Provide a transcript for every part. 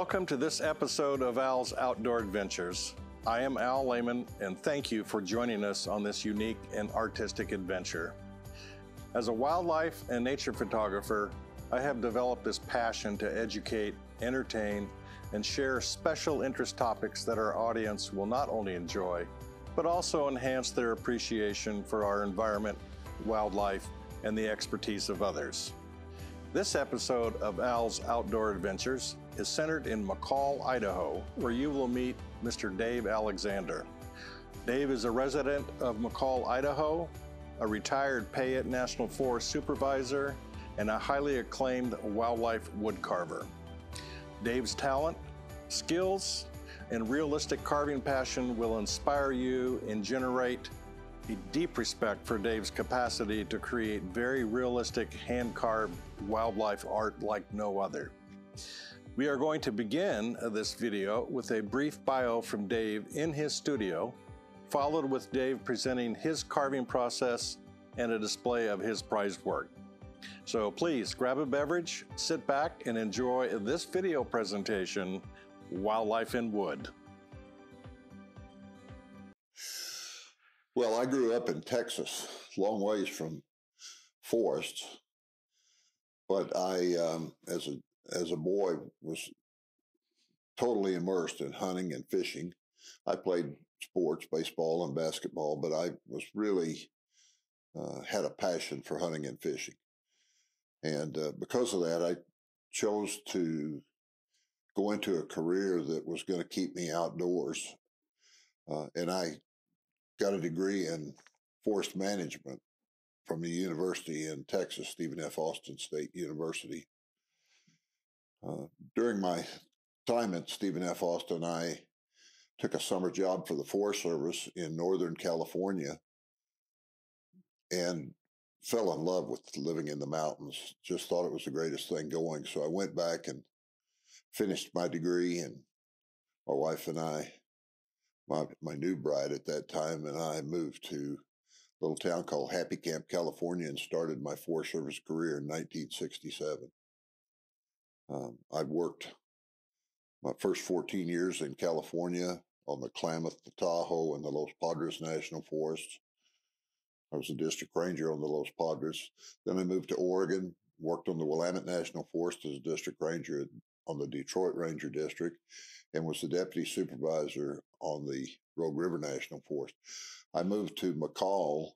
Welcome to this episode of Al's Outdoor Adventures. I am Al Lehman, and thank you for joining us on this unique and artistic adventure. As a wildlife and nature photographer, I have developed this passion to educate, entertain, and share special interest topics that our audience will not only enjoy, but also enhance their appreciation for our environment, wildlife, and the expertise of others. This episode of Al's Outdoor Adventures is centered in McCall, Idaho, where you will meet Mr. Dave Alexander. Dave is a resident of McCall, Idaho, a retired Payette National Forest supervisor, and a highly acclaimed wildlife woodcarver. Dave's talent, skills, and realistic carving passion will inspire you and generate a deep respect for Dave's capacity to create very realistic hand carved wildlife art like no other. We are going to begin this video with a brief bio from Dave in his studio, followed with Dave presenting his carving process and a display of his prized work. So please grab a beverage, sit back, and enjoy this video presentation, Wildlife in Wood. Well, I grew up in Texas, long ways from forests, but I, um, as a as a boy, was totally immersed in hunting and fishing. I played sports, baseball and basketball, but I was really uh, had a passion for hunting and fishing, and uh, because of that, I chose to go into a career that was going to keep me outdoors, uh, and I got a degree in forest management from the university in Texas, Stephen F. Austin State University. Uh, during my time at Stephen F. Austin, I took a summer job for the Forest Service in Northern California and fell in love with living in the mountains. Just thought it was the greatest thing going. So I went back and finished my degree, and my wife and I my my new bride at that time and I moved to little town called Happy Camp, California, and started my Forest Service career in 1967. Um, I've worked my first 14 years in California on the Klamath, the Tahoe, and the Los Padres National Forests. I was a district ranger on the Los Padres. Then I moved to Oregon, worked on the Willamette National Forest as a district ranger on the Detroit Ranger District, and was the deputy supervisor on the Rogue River National Forest. I moved to McCall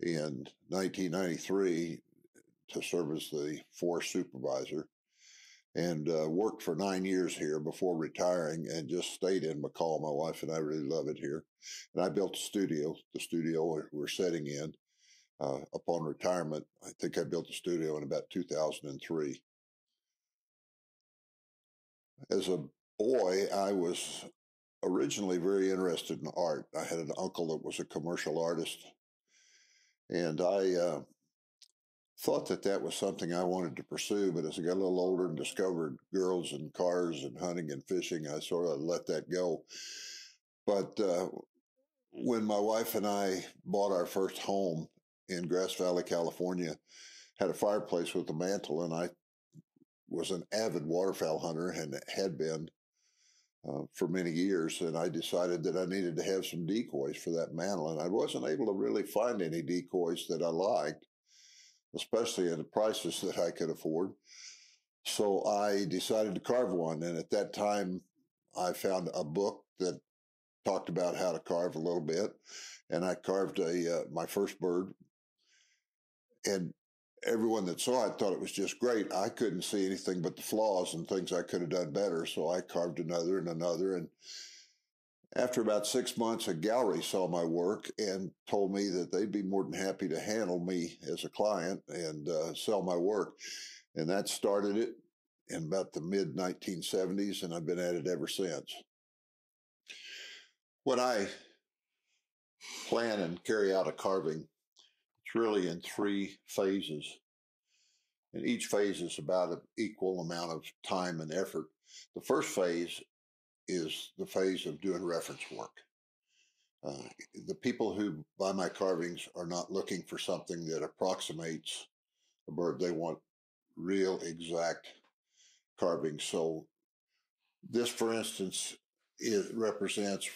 in 1993 to serve as the forest supervisor and uh, worked for nine years here before retiring and just stayed in McCall. My wife and I really love it here. And I built a studio, the studio we're setting in. Uh, upon retirement, I think I built the studio in about 2003. As a boy, I was originally very interested in art. I had an uncle that was a commercial artist, and I uh, thought that that was something I wanted to pursue. But as I got a little older and discovered girls and cars and hunting and fishing, I sort of let that go. But uh, when my wife and I bought our first home in Grass Valley, California, had a fireplace with a mantle, and I was an avid waterfowl hunter and had been uh, for many years, and I decided that I needed to have some decoys for that mantle, and I wasn't able to really find any decoys that I liked, especially at the prices that I could afford. So I decided to carve one, and at that time, I found a book that talked about how to carve a little bit, and I carved a uh, my first bird, and everyone that saw it thought it was just great. I couldn't see anything but the flaws and things I could have done better. So I carved another and another. And after about six months, a gallery saw my work and told me that they'd be more than happy to handle me as a client and uh, sell my work. And that started it in about the mid 1970s, and I've been at it ever since. When I plan and carry out a carving, it's really in three phases. And each phase is about an equal amount of time and effort. The first phase is the phase of doing reference work. Uh, the people who buy my carvings are not looking for something that approximates a bird. They want real exact carvings. So This, for instance, it represents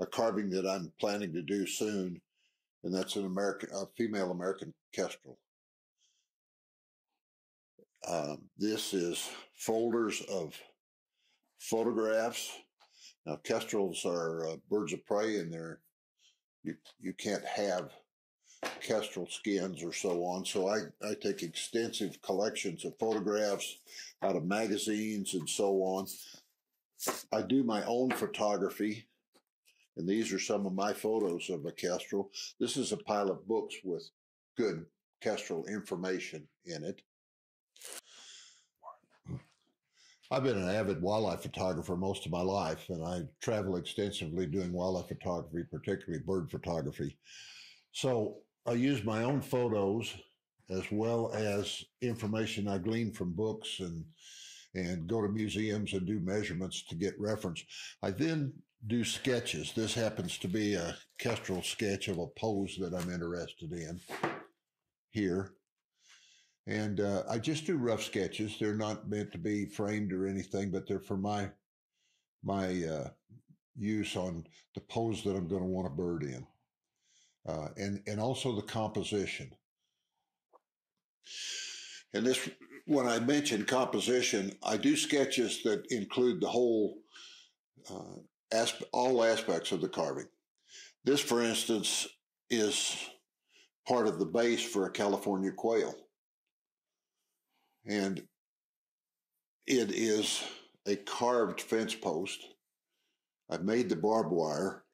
a carving that I'm planning to do soon, and that's an American, a female American kestrel. Um, this is folders of photographs. Now, kestrels are uh, birds of prey, and they're you you can't have kestrel skins or so on. So I, I take extensive collections of photographs out of magazines and so on. I do my own photography, and these are some of my photos of a kestrel. This is a pile of books with good kestrel information in it. I've been an avid wildlife photographer most of my life, and I travel extensively doing wildlife photography, particularly bird photography. So I use my own photos as well as information I glean from books and and go to museums and do measurements to get reference. I then do sketches. This happens to be a kestrel sketch of a pose that I'm interested in here. And uh, I just do rough sketches. They're not meant to be framed or anything, but they're for my my uh, use on the pose that I'm going to want a bird in, uh, and and also the composition. And this, when I mention composition, I do sketches that include the whole, uh, asp- all aspects of the carving. This, for instance, is part of the base for a California quail and it is a carved fence post. I've made the barbed wire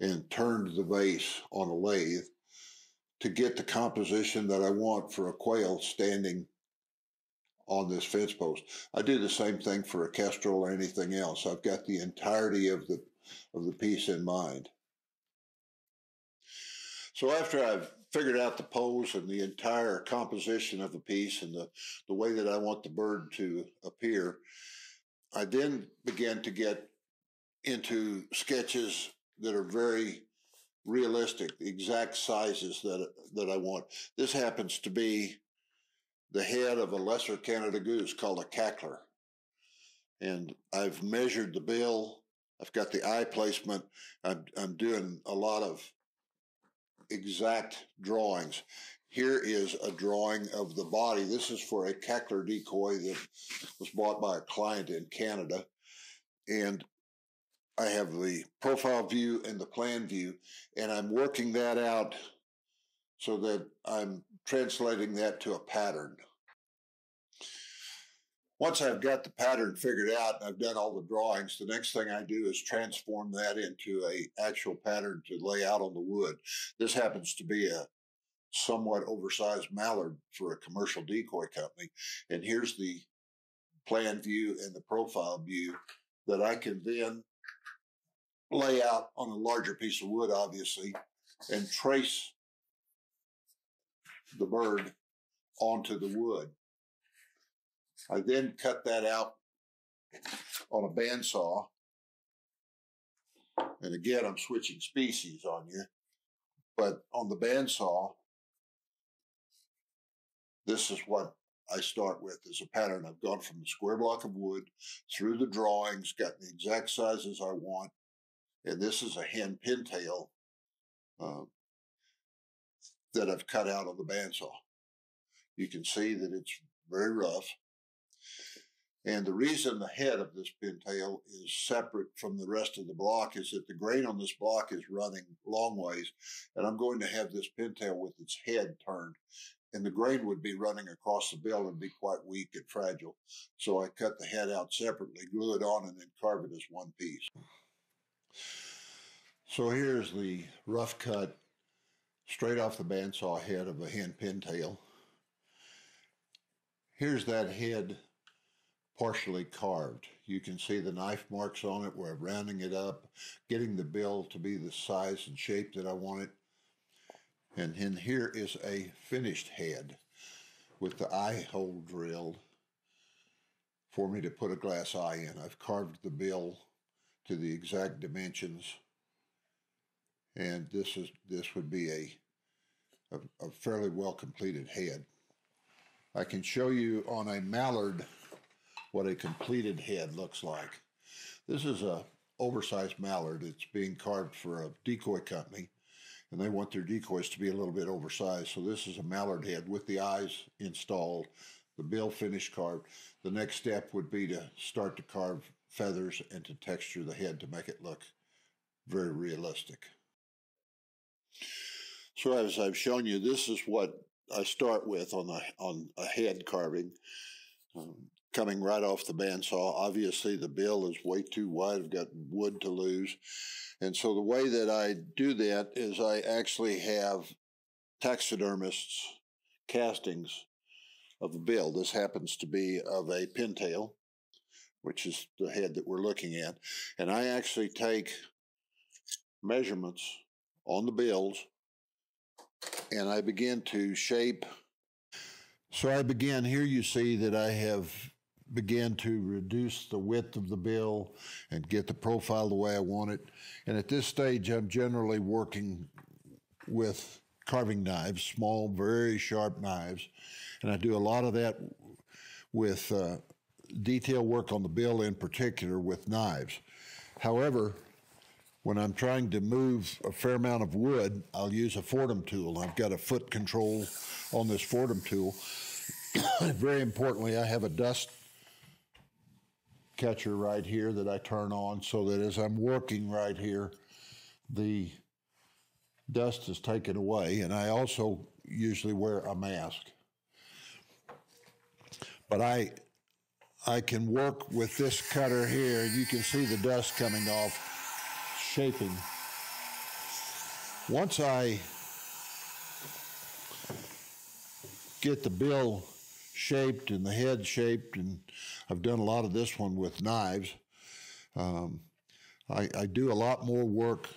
and turned the vase on a lathe to get the composition that I want for a quail standing on this fence post. I do the same thing for a kestrel or anything else. I've got the entirety of the of the piece in mind. So after I've figured out the pose and the entire composition of the piece and the, the way that I want the bird to appear. I then began to get into sketches that are very realistic, the exact sizes that, that I want. This happens to be the head of a lesser Canada goose called a cackler. And I've measured the bill. I've got the eye placement. I'm, I'm doing a lot of exact drawings. Here is a drawing of the body. This is for a cackler decoy that was bought by a client in Canada. And I have the profile view and the plan view, and I'm working that out so that I'm translating that to a pattern. Once I've got the pattern figured out and I've done all the drawings, the next thing I do is transform that into a actual pattern to lay out on the wood. This happens to be a somewhat oversized mallard for a commercial decoy company. And here's the plan view and the profile view that I can then lay out on a larger piece of wood, obviously, and trace the bird onto the wood. I then cut that out on a bandsaw. And again, I'm switching species on you. But on the bandsaw, this is what I start with as a pattern. I've gone from the square block of wood through the drawings, gotten the exact sizes I want. And this is a hen pintail uh, that I've cut out on the bandsaw. You can see that it's very rough. And the reason the head of this pintail is separate from the rest of the block is that the grain on this block is running long ways. And I'm going to have this pintail with its head turned. And the grain would be running across the bill and be quite weak and fragile. So I cut the head out separately, glue it on, and then carve it as one piece. So here's the rough cut, straight off the bandsaw head of a hen pintail. Here's that head partially carved. You can see the knife marks on it. where I'm rounding it up, getting the bill to be the size and shape that I want it. And then here is a finished head with the eye hole drilled for me to put a glass eye in. I've carved the bill to the exact dimensions. And this is this would be a, a, a fairly well completed head. I can show you on a mallard what a completed head looks like. This is a oversized mallard. It's being carved for a decoy company, and they want their decoys to be a little bit oversized. So this is a mallard head with the eyes installed, the bill finished carved. The next step would be to start to carve feathers and to texture the head to make it look very realistic. So as I've shown you, this is what I start with on the on a head carving. Um, coming right off the bandsaw. Obviously, the bill is way too wide. I've got wood to lose. And so the way that I do that is I actually have taxidermists castings of the bill. This happens to be of a pintail, which is the head that we're looking at. And I actually take measurements on the bills and I begin to shape. So I begin here you see that I have began to reduce the width of the bill and get the profile the way I want it. And at this stage, I'm generally working with carving knives, small, very sharp knives. And I do a lot of that with uh, detail work on the bill in particular with knives. However, when I'm trying to move a fair amount of wood, I'll use a Foredom tool. I've got a foot control on this Foredom tool. Very importantly, I have a dust catcher right here that I turn on so that as I'm working right here, the dust is taken away. And I also usually wear a mask. But I, I can work with this cutter here. You can see the dust coming off, shaping. Once I get the bill shaped and the head shaped, and I've done a lot of this one with knives. Um, I, I do a lot more work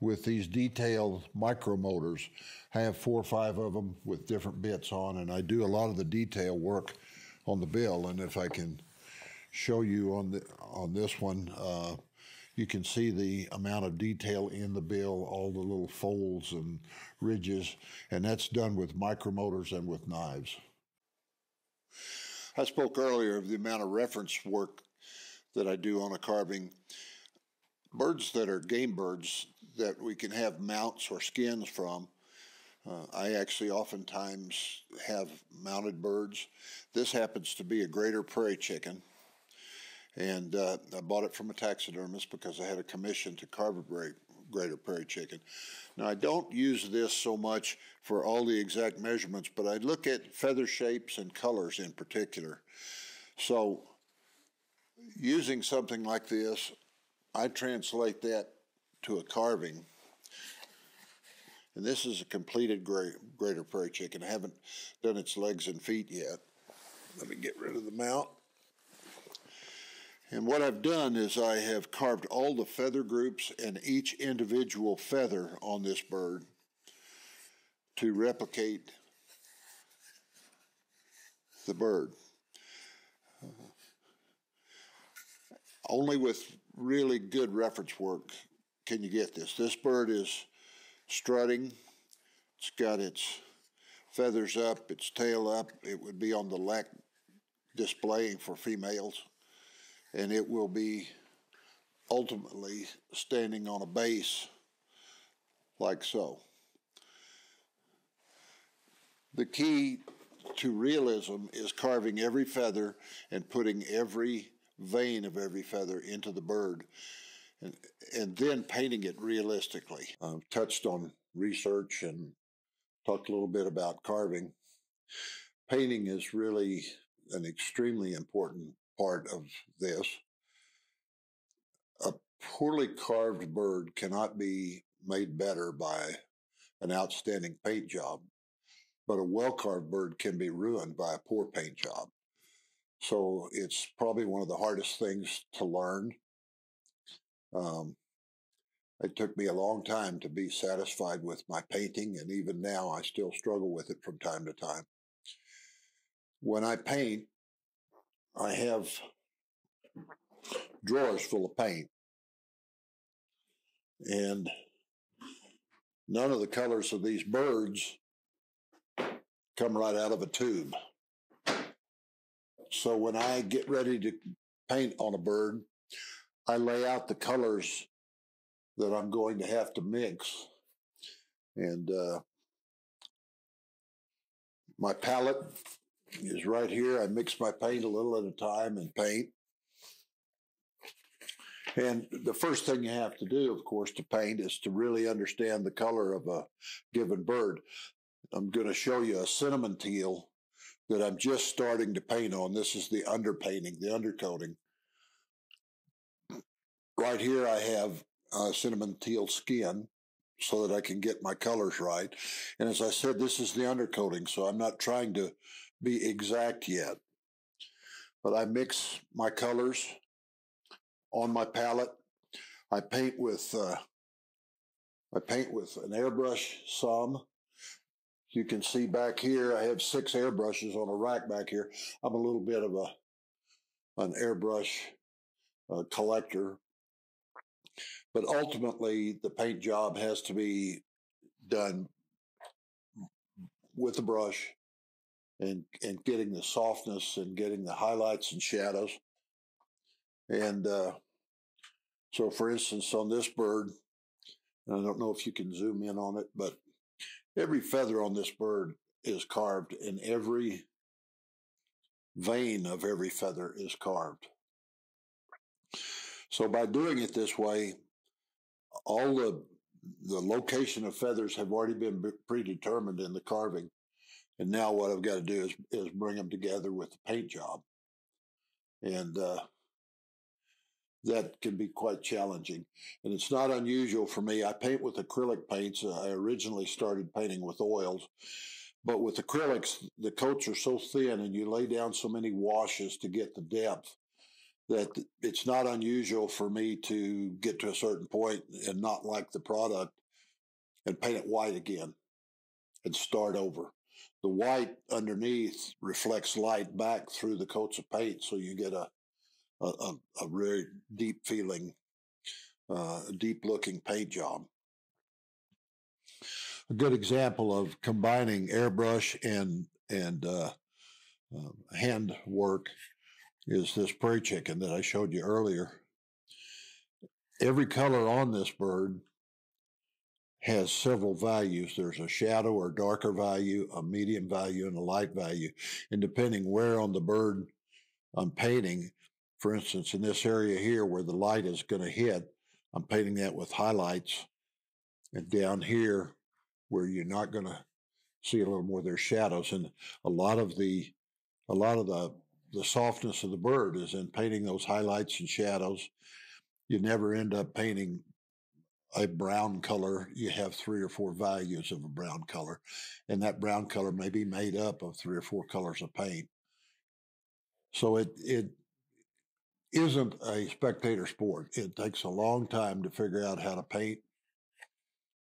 with these detailed micromotors. I have four or five of them with different bits on, and I do a lot of the detail work on the bill. And if I can show you on the on this one, uh, you can see the amount of detail in the bill, all the little folds and ridges, and that's done with micromotors and with knives. I spoke earlier of the amount of reference work that I do on a carving. Birds that are game birds that we can have mounts or skins from. Uh, I actually oftentimes have mounted birds. This happens to be a greater prairie chicken. And uh, I bought it from a taxidermist because I had a commission to carve a greater prairie chicken. Now, I don't use this so much for all the exact measurements, but I look at feather shapes and colors in particular. So, using something like this, I translate that to a carving. And this is a completed greater prairie chicken. I haven't done its legs and feet yet. Let me get rid of the mount. And what I've done is I have carved all the feather groups and each individual feather on this bird to replicate the bird. Only with really good reference work can you get this. This bird is strutting. It's got its feathers up, its tail up. It would be on the lek displaying for females and it will be ultimately standing on a base like so. The key to realism is carving every feather and putting every vein of every feather into the bird and, and then painting it realistically. I've touched on research and talked a little bit about carving. Painting is really an extremely important part of this. A poorly carved bird cannot be made better by an outstanding paint job, but a well carved bird can be ruined by a poor paint job. So it's probably one of the hardest things to learn. Um, it took me a long time to be satisfied with my painting, and even now I still struggle with it from time to time. When I paint, I have drawers full of paint. And none of the colors of these birds come right out of a tube. So when I get ready to paint on a bird, I lay out the colors that I'm going to have to mix. And uh, my palette is right here. I mix my paint a little at a time and paint. And the first thing you have to do, of course, to paint is to really understand the color of a given bird. I'm going to show you a cinnamon teal that I'm just starting to paint on. This is the underpainting, the undercoating. Right here, I have uh, cinnamon teal skin so that I can get my colors right. And as I said, this is the undercoating, so I'm not trying to be exact yet. But I mix my colors on my palette. I paint with uh, I paint with an airbrush some. You can see back here, I have six airbrushes on a rack back here. I'm a little bit of a an airbrush uh, collector, but ultimately the paint job has to be done with a brush and and getting the softness and getting the highlights and shadows. And uh, so, for instance, on this bird, I don't know if you can zoom in on it, but every feather on this bird is carved, and every vein of every feather is carved. So, by doing it this way, all the the location of feathers have already been predetermined in the carving. And now what I've got to do is, is bring them together with the paint job. And uh, that can be quite challenging. And it's not unusual for me. I paint with acrylic paints. I originally started painting with oils. But with acrylics, the coats are so thin and you lay down so many washes to get the depth that it's not unusual for me to get to a certain point and not like the product and paint it white again and start over. The white underneath reflects light back through the coats of paint, so you get a a, a, very deep feeling, uh, deep looking paint job. A good example of combining airbrush and and uh, uh, hand work is this prairie chicken that I showed you earlier. Every color on this bird has several values. There's a shadow or darker value, a medium value, and a light value. And depending where on the bird I'm painting, for instance, in this area here where the light is going to hit, I'm painting that with highlights. And down here where you're not going to see a little more, there's shadows. And a lot of the, a lot of the the softness of the bird is in painting those highlights and shadows. You never end up painting a brown color. You have three or four values of a brown color, and that brown color may be made up of three or four colors of paint. So it it isn't a spectator sport. It takes a long time to figure out how to paint,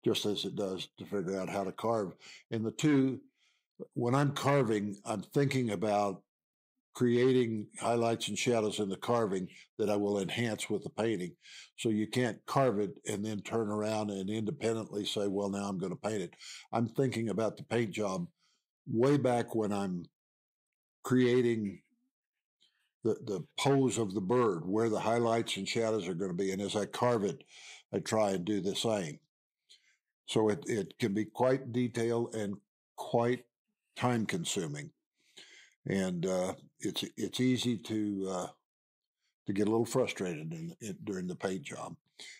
just as it does to figure out how to carve. And the two, when I'm carving, I'm thinking about creating highlights and shadows in the carving that I will enhance with the painting. So you can't carve it and then turn around and independently say, well, now I'm going to paint it. I'm thinking about the paint job way back when I'm creating the, the pose of the bird, where the highlights and shadows are going to be. And as I carve it, I try and do the same. So it, it can be quite detailed and quite time consuming and uh, it's it's easy to uh, to get a little frustrated in, in, during the paint job,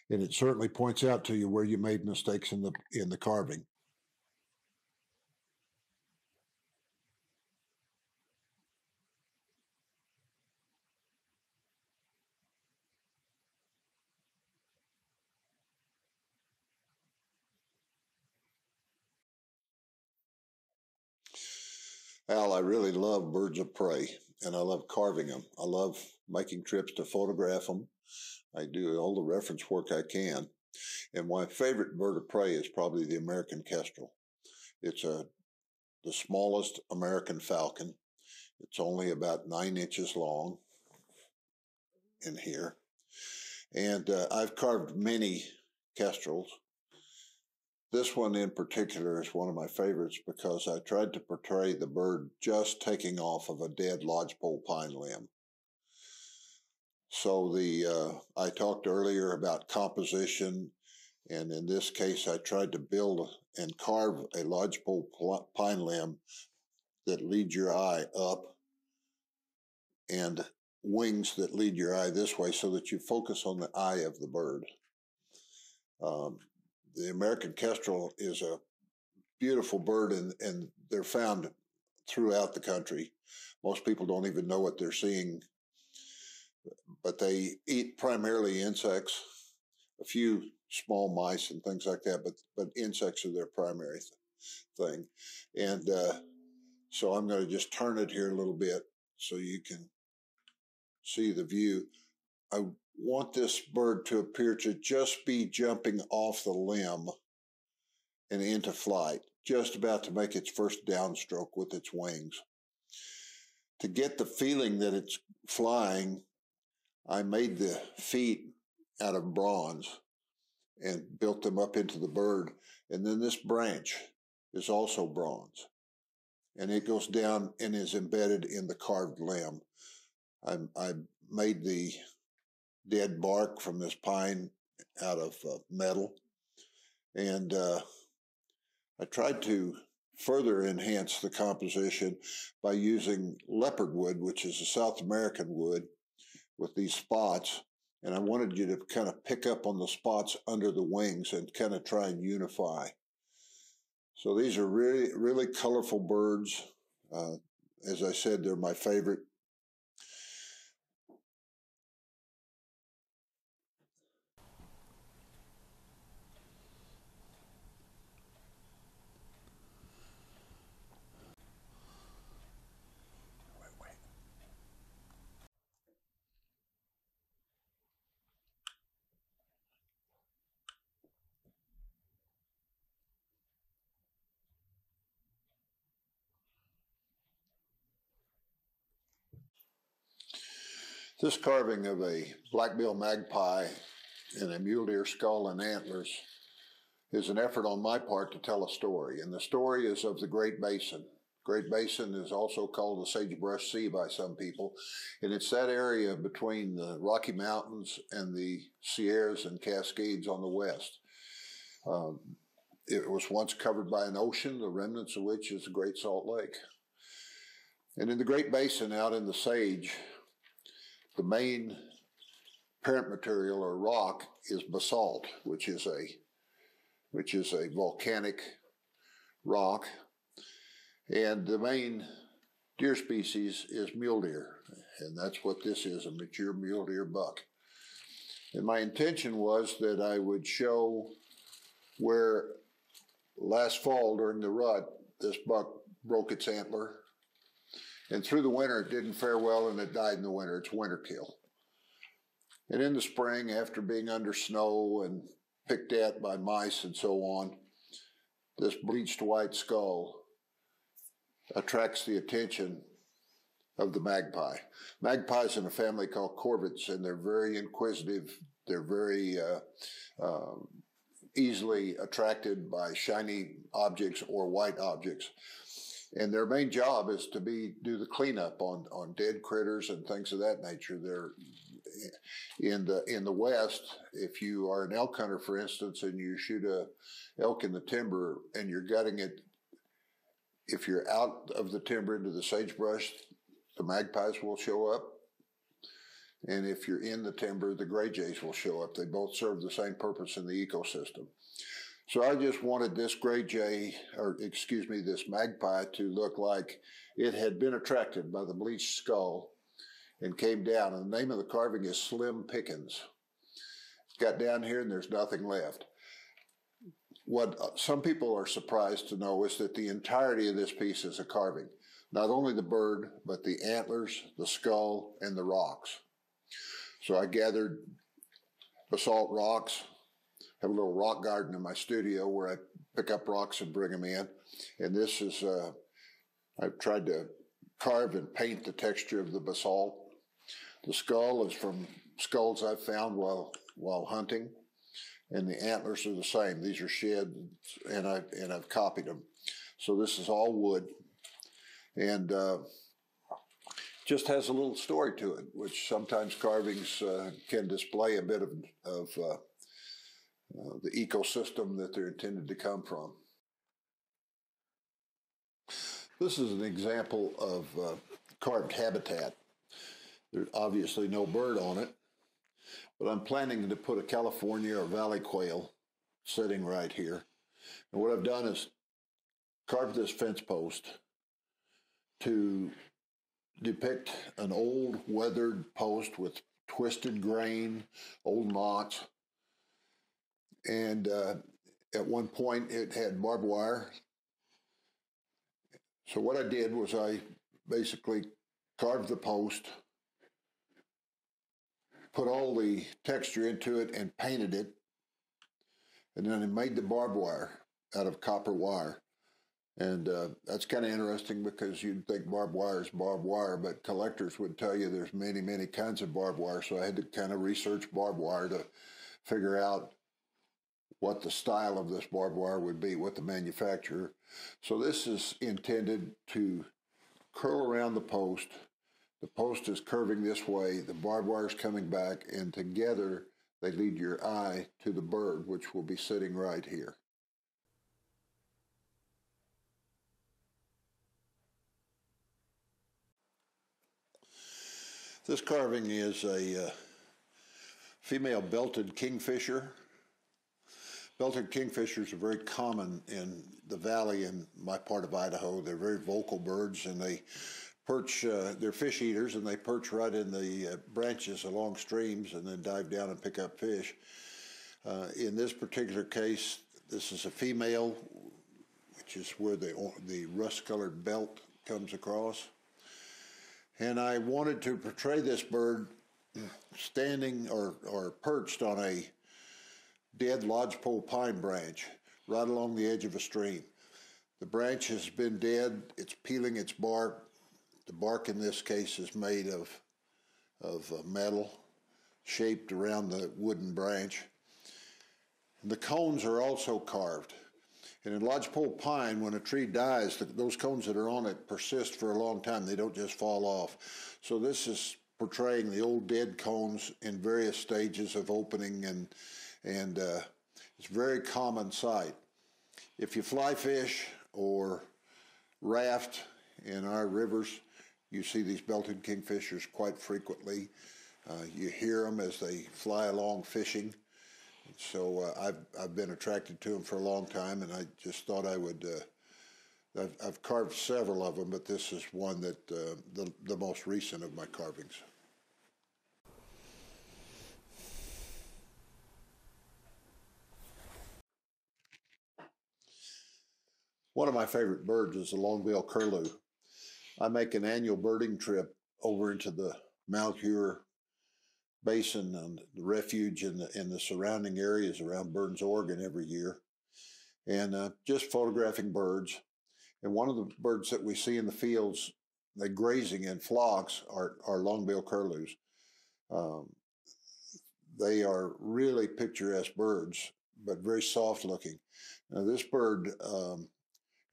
and it certainly points out to you where you made mistakes in the in the carving. Al, I really love birds of prey and I love carving them. I love making trips to photograph them. I do all the reference work I can. And my favorite bird of prey is probably the American kestrel. It's a the smallest American falcon. It's only about nine inches long in here. And uh, I've carved many kestrels. This one in particular is one of my favorites because I tried to portray the bird just taking off of a dead lodgepole pine limb. So the uh, I talked earlier about composition, and in this case, I tried to build and carve a lodgepole pine limb that leads your eye up, and wings that lead your eye this way, so that you focus on the eye of the bird. Um, the American kestrel is a beautiful bird, and, and they're found throughout the country. Most people don't even know what they're seeing, but they eat primarily insects, a few small mice and things like that, but but insects are their primary th- thing. And uh, so I'm going to just turn it here a little bit so you can see the view. I want this bird to appear to just be jumping off the limb and into flight, just about to make its first downstroke with its wings. To get the feeling that it's flying, I made the feet out of bronze and built them up into the bird. And then this branch is also bronze. And it goes down and is embedded in the carved limb. I, I made the dead bark from this pine out of uh, metal. And uh, I tried to further enhance the composition by using leopard wood, which is a South American wood with these spots. And I wanted you to kind of pick up on the spots under the wings and kind of try and unify. So these are really, really colorful birds. Uh, as I said, they're my favorite. This carving of a black-billed magpie in a mule deer skull and antlers is an effort on my part to tell a story, and the story is of the Great Basin. Great Basin is also called the Sagebrush Sea by some people, and it's that area between the Rocky Mountains and the Sierras and Cascades on the west. Um, it was once covered by an ocean, the remnants of which is the Great Salt Lake. And in the Great Basin out in the sage, the main parent material or rock is basalt, which is a which is a volcanic rock, and the main deer species is mule deer, and that's what this is, a mature mule deer buck. And my intention was that I would show where last fall during the rut, this buck broke its antler and through the winter, it didn't fare well and it died in the winter. It's winter kill. And in the spring, after being under snow and picked at by mice and so on, this bleached white skull attracts the attention of the magpie. Magpies in a family called corvids, and they're very inquisitive. They're very uh, uh, easily attracted by shiny objects or white objects and their main job is to be do the cleanup on on dead critters and things of that nature. They're eh, in the in the West. If you are an elk hunter, for instance, and you shoot a elk in the timber and you're gutting it, if you're out of the timber into the sagebrush, the magpies will show up. And if you're in the timber, the gray jays will show up. They both serve the same purpose in the ecosystem. So I just wanted this gray jay, or excuse me, this magpie to look like it had been attracted by the bleached skull and came down. And the name of the carving is Slim Pickens. Got down here and there's nothing left. What some people are surprised to know is that the entirety of this piece is a carving. Not only the bird, but the antlers, the skull, and the rocks. So I gathered basalt rocks, have a little rock garden in my studio where I pick up rocks and bring them in. And this is, uh, I've tried to carve and paint the texture of the basalt. The skull is from skulls I've found while, while hunting. and the antlers are the same. These are shed, and I and I've copied them. So this is all wood, and uh, just has a little story to it, which sometimes carvings uh, can display a bit of of uh, uh the ecosystem that they're intended to come from. This is an example of uh, carved habitat. There's obviously no bird on it, but I'm planning to put a California or valley quail sitting right here. And what I've done is carved this fence post to depict an old weathered post with twisted grain, old knots. And uh, at one point it had barbed wire so what I did was I basically carved the post, put all the texture into it and painted it, and then I made the barbed wire out of copper wire. And uh, that's kind of interesting because you'd think barbed wire is barbed wire, but collectors would tell you there's many, many kinds of barbed wire. So I had to kind of research barbed wire to figure out what the style of this barbed wire would be, what the manufacturer. So this is intended to curl around the post. The post is curving this way, the barbed wire is coming back, and together they lead your eye to the bird, which will be sitting right here. This carving is a uh, female belted kingfisher Belted kingfishers are very common in the valley in my part of Idaho. They're very vocal birds and they perch, uh, they're fish eaters and they perch right in the uh, branches along streams and then dive down and pick up fish. Uh, in this particular case, this is a female, which is where the, the rust colored belt comes across. And I wanted to portray this bird standing or, or perched on a dead lodgepole pine branch right along the edge of a stream. The branch has been dead, it's peeling its bark. The bark in this case is made of, of uh, metal shaped around the wooden branch. The cones are also carved. And in lodgepole pine, when a tree dies, the, those cones that are on it persist for a long time. They don't just fall off. So this is portraying the old dead cones in various stages of opening and and uh, it's a very common sight. If you fly fish or raft in our rivers, you see these belted kingfishers quite frequently. Uh, you hear them as they fly along fishing. So uh, I've I've been attracted to them for a long time, and I just thought I would. Uh, I've, I've, carved several of them, but this is one that uh, the the most recent of my carvings. One of my favorite birds is the long-billed curlew. I make an annual birding trip over into the Malheur Basin and the refuge in the, in the surrounding areas around Burns, Oregon every year, and uh, just photographing birds. And one of the birds that we see in the fields, they grazing in flocks, are, are long-billed curlews. Um, they are really picturesque birds, but very soft looking. Now, this bird um,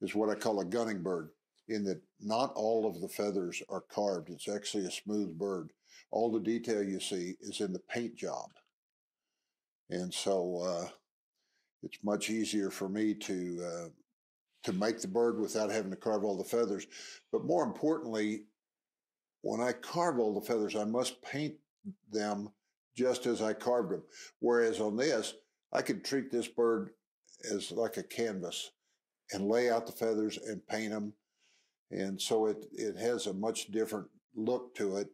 is what I call a gunning bird, in that not all of the feathers are carved. It's actually a smooth bird. All the detail you see is in the paint job. And so uh, it's much easier for me to uh, to make the bird without having to carve all the feathers. But more importantly, when I carve all the feathers, I must paint them just as I carved them. Whereas on this, I could treat this bird as like a canvas and lay out the feathers and paint them. And so it, it has a much different look to it.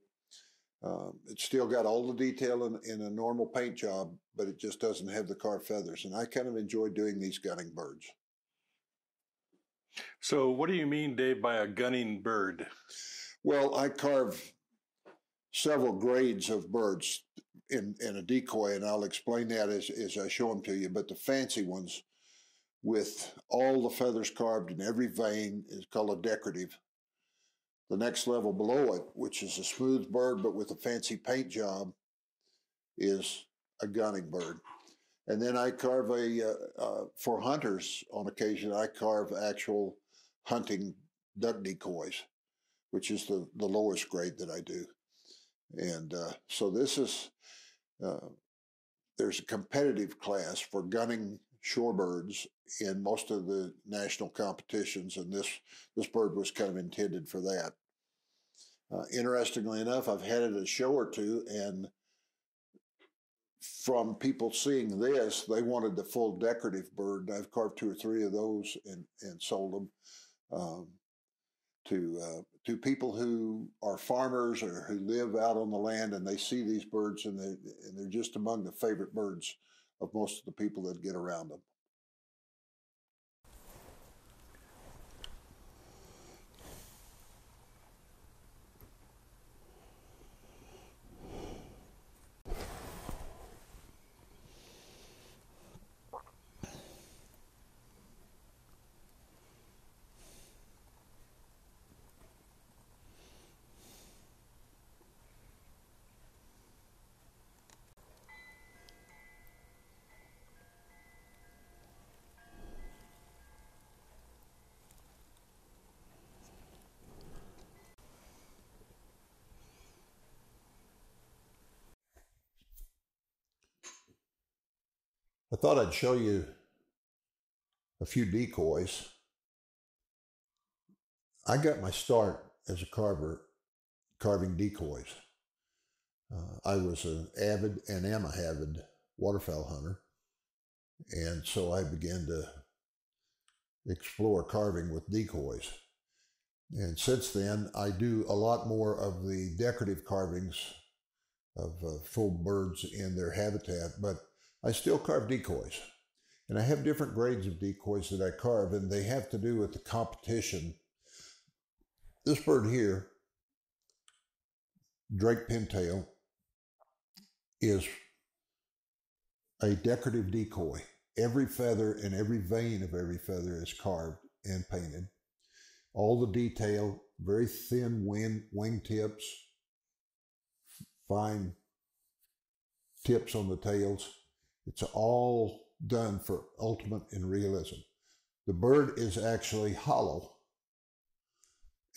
Um, it's still got all the detail in, in a normal paint job, but it just doesn't have the carved feathers. And I kind of enjoy doing these gunning birds. So, what do you mean, Dave, by a gunning bird? Well, I carve several grades of birds in, in a decoy, and I'll explain that as, as I show them to you. But the fancy ones with all the feathers carved in every vein is called a decorative. The next level below it, which is a smooth bird but with a fancy paint job, is a gunning bird. And then I carve a, uh, uh, for hunters on occasion, I carve actual hunting duck decoys, which is the, the lowest grade that I do. And uh, so this is, uh, there's a competitive class for gunning shorebirds in most of the national competitions, and this, this bird was kind of intended for that. Uh, interestingly enough, I've had it a show or two, and from people seeing this, they wanted the full decorative bird. I've carved two or three of those and, and sold them um, to uh, to people who are farmers or who live out on the land, and they see these birds, and they and they're just among the favorite birds of most of the people that get around them. Thought I'd show you a few decoys. I got my start as a carver carving decoys. Uh, I was an avid and am a avid waterfowl hunter. And so I began to explore carving with decoys. And since then, I do a lot more of the decorative carvings of uh, full birds in their habitat, but I still carve decoys. And I have different grades of decoys that I carve, and they have to do with the competition. This bird here, Drake Pintail, is a decorative decoy. Every feather and every vein of every feather is carved and painted. All the detail, very thin wing, wing tips, fine tips on the tails. It's all done for ultimate in realism. The bird is actually hollow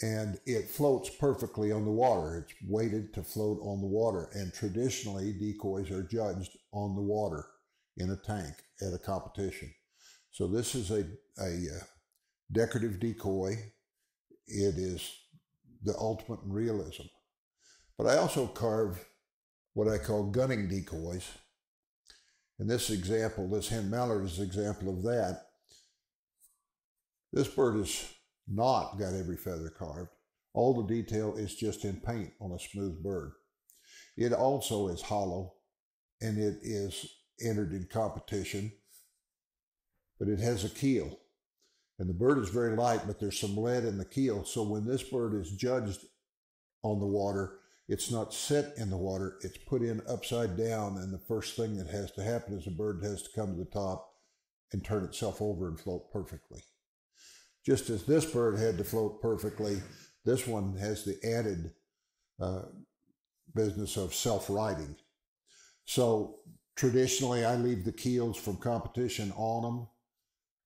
and it floats perfectly on the water. It's weighted to float on the water. And traditionally, decoys are judged on the water in a tank at a competition. So this is a, a uh, decorative decoy. It is the ultimate in realism. But I also carve what I call gunning decoys. And this example, this hen mallard is an example of that. This bird has not got every feather carved. All the detail is just in paint on a smooth bird. It also is hollow and it is entered in competition, but it has a keel. And the bird is very light, but there's some lead in the keel. So when this bird is judged on the water, it's not set in the water, it's put in upside down. And the first thing that has to happen is the bird has to come to the top and turn itself over and float perfectly. Just as this bird had to float perfectly, this one has the added uh, business of self righting. So traditionally, I leave the keels from competition on them,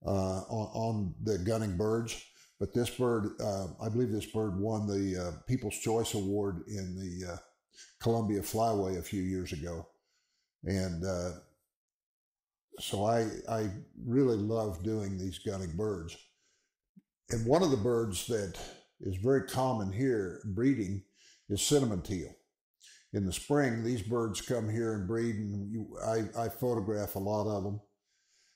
uh, on, on the gunning birds. But this bird, uh, I believe this bird won the uh, People's Choice Award in the uh, Columbia Flyway a few years ago. And uh, so I, I really love doing these gunning birds. And one of the birds that is very common here breeding is cinnamon teal. In the spring, these birds come here and breed, and you, I, I photograph a lot of them.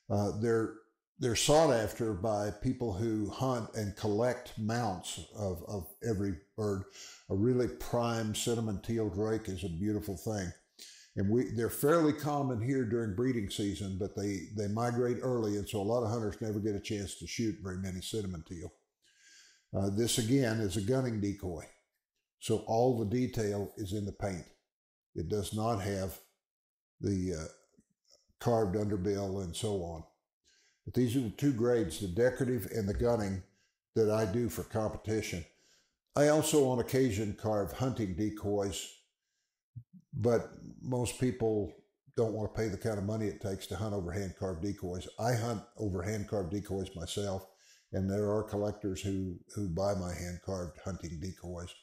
Uh, they're they're sought after by people who hunt and collect mounts of, of every bird. A really prime cinnamon teal drake is a beautiful thing. And we, they're fairly common here during breeding season, but they, they migrate early, and so a lot of hunters never get a chance to shoot very many cinnamon teal. Uh, this again is a gunning decoy. So all the detail is in the paint. It does not have the uh, carved underbill and so on. But these are the two grades, the decorative and the gunning, that I do for competition. I also, on occasion, carve hunting decoys, but most people don't want to pay the kind of money it takes to hunt over hand carved decoys. I hunt over hand carved decoys myself, and there are collectors who, who buy my hand carved hunting decoys.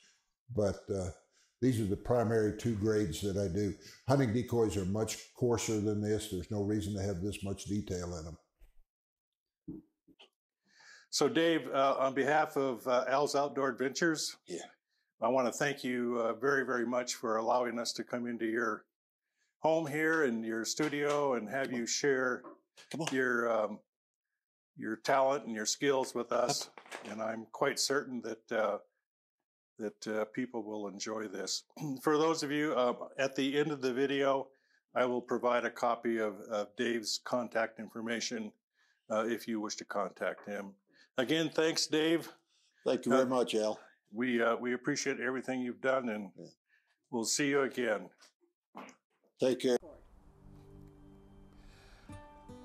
But uh, these are the primary two grades that I do. Hunting decoys are much coarser than this. There's no reason to have this much detail in them. So, Dave, uh, on behalf of uh, Al's Outdoor Adventures, Yeah. I want to thank you uh, very, very much for allowing us to come into your home here and your studio and have you share your um, your talent and your skills with us. And I'm quite certain that uh, that uh, people will enjoy this. for those of you uh, at the end of the video, I will provide a copy of, of Dave's contact information uh, if you wish to contact him. Again, thanks, Dave. Thank you very much, Al. We uh, we appreciate everything you've done, and Yeah. we'll see you again. Take care.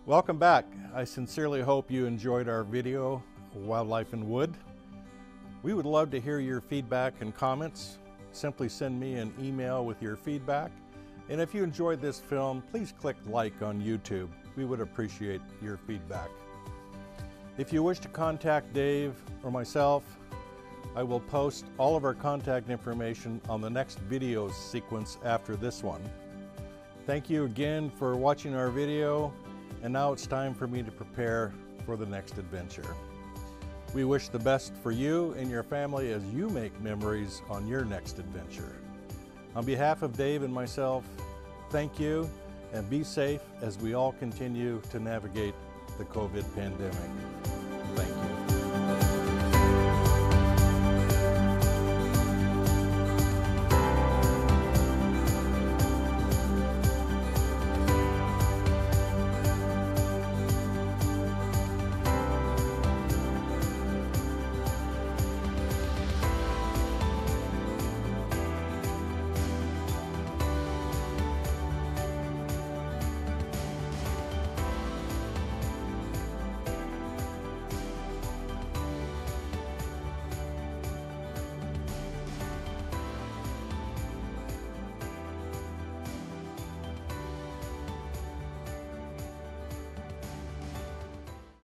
Welcome back. I sincerely hope you enjoyed our video, Wildlife in Wood. We would love to hear your feedback and comments. Simply send me an email with your feedback. And if you enjoyed this film, please click like on YouTube. We would appreciate your feedback. If you wish to contact Dave or myself, I will post all of our contact information on the next video sequence after this one. Thank you again for watching our video, and now it's time for me to prepare for the next adventure. We wish the best for you and your family as you make memories on your next adventure. On behalf of Dave and myself, thank you and be safe as we all continue to navigate the COVID pandemic.